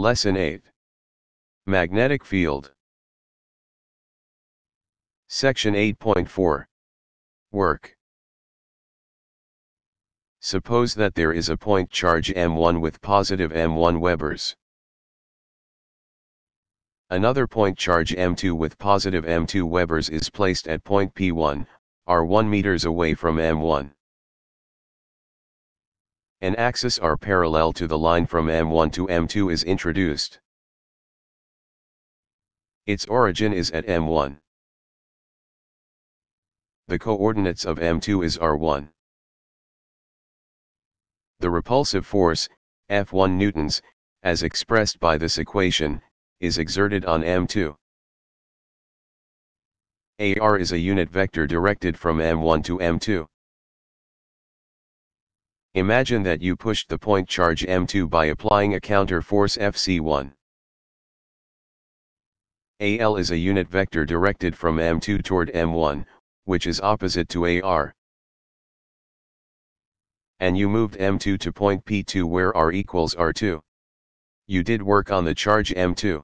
Lesson 8 Magnetic Field Section 8.4 Work Suppose that there is a point charge m1 with positive m1 Webers. Another point charge m2 with positive m2 Webers is placed at point p1, r 1 meters away from m1. An axis r parallel to the line from m1 to m2 is introduced. Its origin is at m1. The coordinates of m2 is r1. The repulsive force, F1 newtons, as expressed by this equation, is exerted on m2. AR is a unit vector directed from m1 to m2. Imagine that you pushed the point charge m2 by applying a counter force Fc1. AL is a unit vector directed from m2 toward m1, which is opposite to AR. And you moved m2 to point P2 where R equals R2. You did work on the charge m2.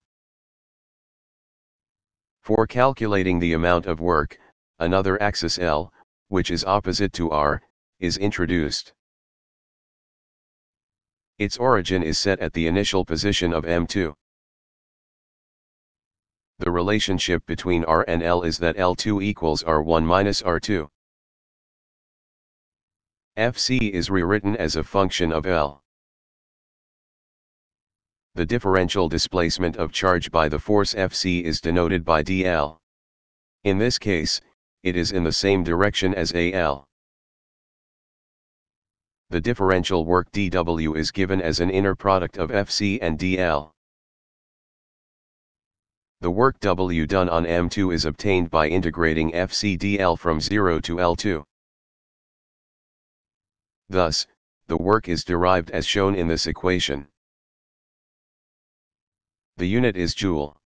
For calculating the amount of work, another axis L, which is opposite to R, is introduced. Its origin is set at the initial position of M2. The relationship between R and L is that L2 equals R1 minus R2. Fc is rewritten as a function of L. The differential displacement of charge by the force Fc is denoted by dl. In this case, it is in the same direction as AL. The differential work dW is given as an inner product of Fc and dl. The work W done on M2 is obtained by integrating Fc dl from 0 to L2. Thus, the work is derived as shown in this equation. The unit is joule.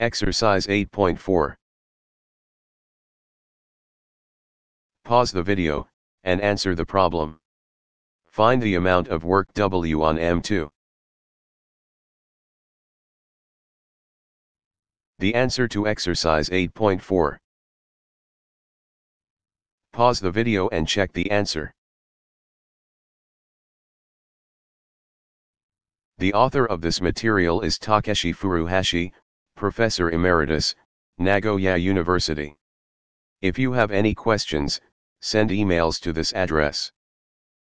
Exercise 8.4 Pause the video, and answer the problem. Find the amount of work W on M2. The answer to exercise 8.4. Pause the video and check the answer. The author of this material is Takeshi Furuhashi, Professor Emeritus, Nagoya University. If you have any questions, send emails to this address.